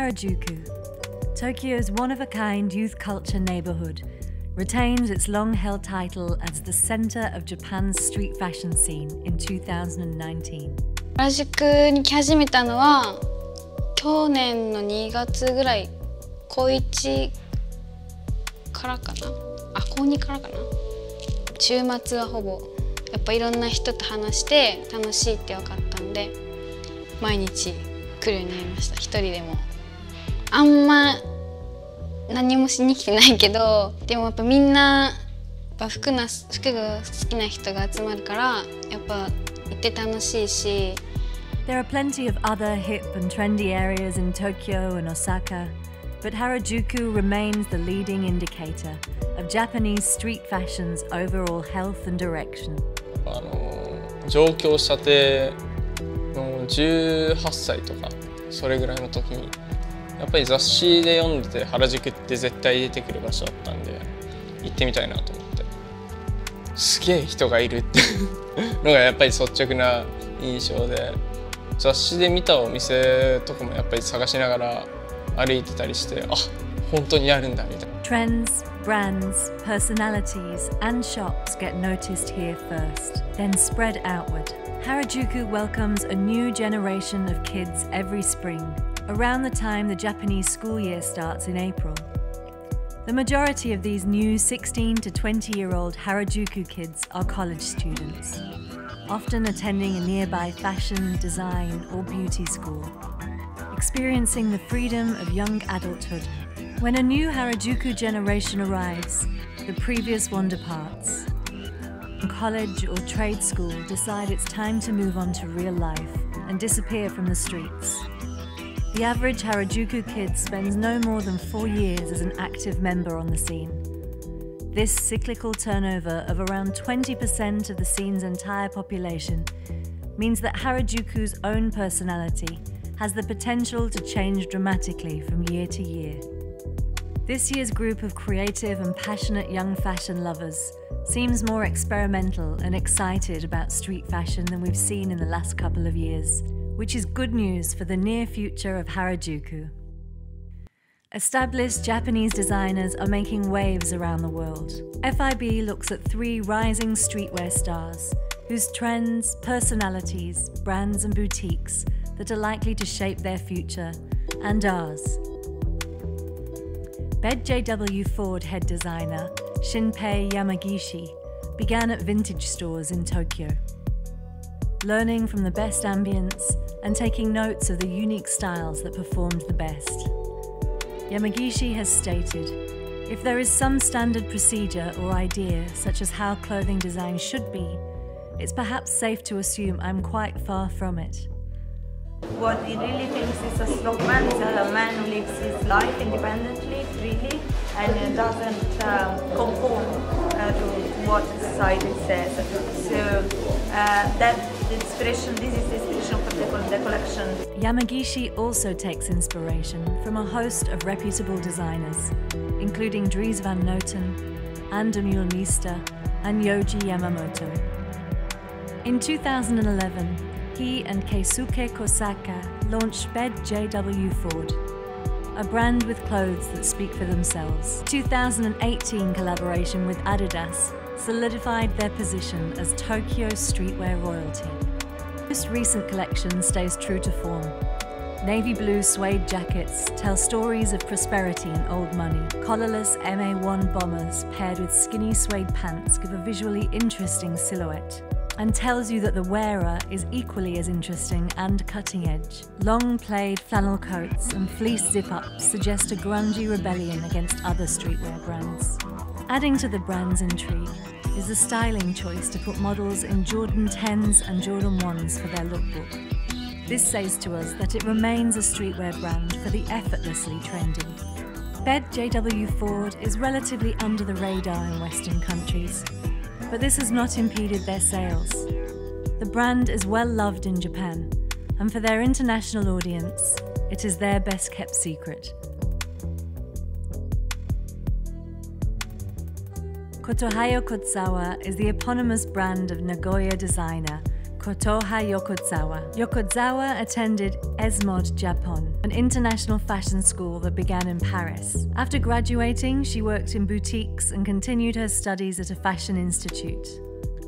Harajuku, Tokyo's one of a kind youth culture neighborhood, retains its long held title as the center of Japan's street fashion scene in 2019. 原宿に来始めたのは去年の2月ぐらい高1からかなあ高2からかな週末はほぼやっぱいろんな人と話して楽しいって分かったんで毎日来るようになりました一人でもあんま何もしに来てないけどでもやっぱみんなやっぱ服な服が好きな人が集まるからやっぱ行って楽しいし There are plenty of other hip and trendy areas in Tokyo and Osaka, but Harajuku remains the leading indicator of Japanese street fashion's overall health and direction. あの上京したての18歳とかそれぐらいの時にやっぱり雑誌で読んでて原宿って絶対出てくる場所だったんで行ってみたいなと思ってすげえ人がいるってのがやっぱり率直な印象で雑誌で見たお店とかもやっぱり探しながら歩いてたりしてあ本当にあるんだみたいな。Trends, brands, personalities, and shops get noticed here first, then spread outward. Harajuku welcomes a new generation of kids every spring, around the time the Japanese school year starts in April. The majority of these new 16 to 20 year old Harajuku kids are college students, often attending a nearby fashion, design, or beauty school experiencing the freedom of young adulthood. When a new Harajuku generation arrives, the previous one departs. College or trade school decide it's time to move on to real life and disappear from the streets. The average Harajuku kid spends no more than four years as an active member on the scene. This cyclical turnover of around 20% of the scene's entire population means that Harajuku's own personality has the potential to change dramatically from year to year. This year's group of creative and passionate young fashion lovers seems more experimental and excited about street fashion than we've seen in the last couple of years, which is good news for the near future of Harajuku. Established Japanese designers are making waves around the world. FIB looks at three rising streetwear stars whose trends, personalities, brands, and boutiques that are likely to shape their future and ours. Bed JW Ford head designer Shinpei Yamagishi began at vintage stores in Tokyo. Learning from the best ambience and taking notes of the unique styles that performed the best. Yamagishi has stated if there is some standard procedure or idea, such as how clothing design should be, it's perhaps safe to assume I'm quite far from it. What he really thinks is a strong man is a man who lives his life independently, freely, and doesn't um, conform uh, to what society says. So uh, that inspiration, this is the inspiration for the, collection. Yamagishi also takes inspiration from a host of reputable designers, including Dries van Noten, Ann Demeulemeester, and Yoji Yamamoto. In 2011, he and Keisuke Kosaka launched Bed JW Ford, a brand with clothes that speak for themselves. 2018 collaboration with Adidas solidified their position as Tokyo streetwear royalty. This recent collection stays true to form. Navy blue suede jackets tell stories of prosperity and old money. Collarless MA1 bombers paired with skinny suede pants give a visually interesting silhouette and tells you that the wearer is equally as interesting and cutting edge. Long plaid flannel coats and fleece zip ups suggest a grungy rebellion against other streetwear brands. Adding to the brand's intrigue is the styling choice to put models in Jordan 10s and Jordan 1s for their lookbook. This says to us that it remains a streetwear brand for the effortlessly trendy. Bed JW Ford is relatively under the radar in Western countries, but this has not impeded their sales. The brand is well loved in Japan, and for their international audience, it is their best kept secret. Kotohayokozawa is the eponymous brand of Nagoya designer Kotoha Yokozawa. Yokozawa attended ESMOD Japan, an international fashion school that began in Paris. After graduating, she worked in boutiques and continued her studies at a fashion institute.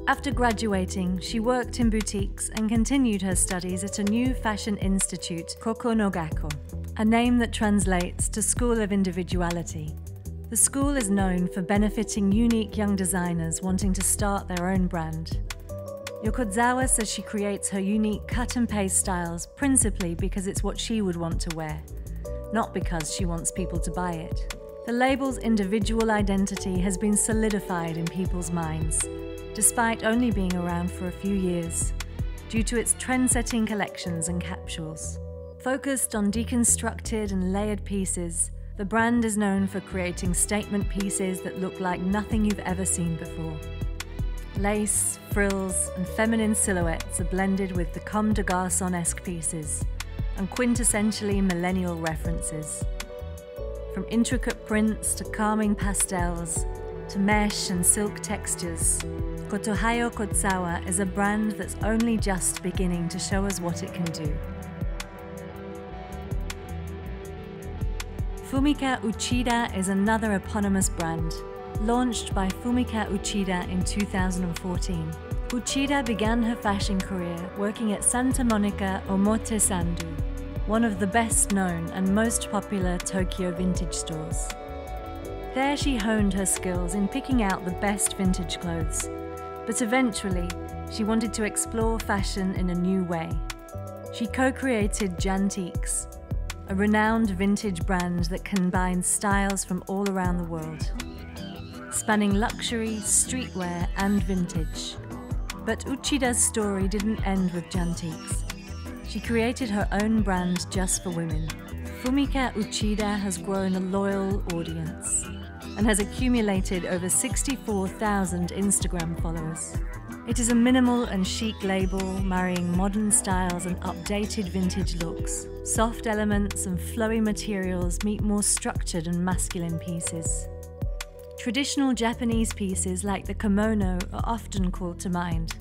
After graduating, she worked in boutiques and continued her studies at a new fashion institute, Koko no a name that translates to School of Individuality. The school is known for benefiting unique young designers wanting to start their own brand. Yokozawa says she creates her unique cut and paste styles principally because it's what she would want to wear, not because she wants people to buy it. The label's individual identity has been solidified in people's minds, despite only being around for a few years, due to its trend setting collections and capsules. Focused on deconstructed and layered pieces, the brand is known for creating statement pieces that look like nothing you've ever seen before. Lace, frills, and feminine silhouettes are blended with the Comme des Garçons esque pieces and quintessentially millennial references. From intricate prints to calming pastels to mesh and silk textures, Kotohayokozawa is a brand that's only just beginning to show us what it can do. Fumika Uchida is another eponymous brand, launched by Fumika Uchida in 2014. Uchida began her fashion career working at Santa Monica Omotesando, one of the best known and most popular Tokyo vintage stores. There she honed her skills in picking out the best vintage clothes, but eventually she wanted to explore fashion in a new way. She co-created Jantiques, a renowned vintage brand that combines styles from all around the world, spanning luxury, streetwear, and vintage. But Uchida's story didn't end with Jantiques. She created her own brand just for women. Fumika Uchida has grown a loyal audience and has accumulated over 64,000 Instagram followers. It is a minimal and chic label marrying modern styles and updated vintage looks. Soft elements and flowy materials meet more structured and masculine pieces. Traditional Japanese pieces like the kimono are often called to mind,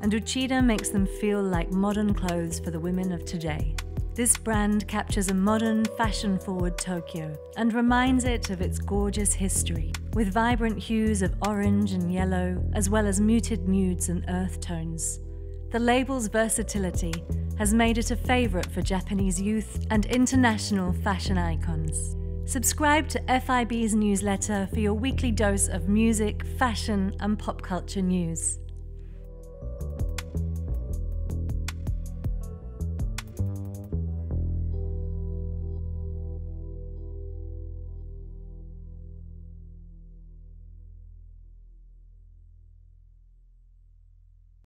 and Uchida makes them feel like modern clothes for the women of today. This brand captures a modern, fashion forward Tokyo and reminds it of its gorgeous history, with vibrant hues of orange and yellow, as well as muted nudes and earth tones. The label's versatility has made it a favourite for Japanese youth and international fashion icons. Subscribe to FIB's newsletter for your weekly dose of music, fashion, and pop culture news.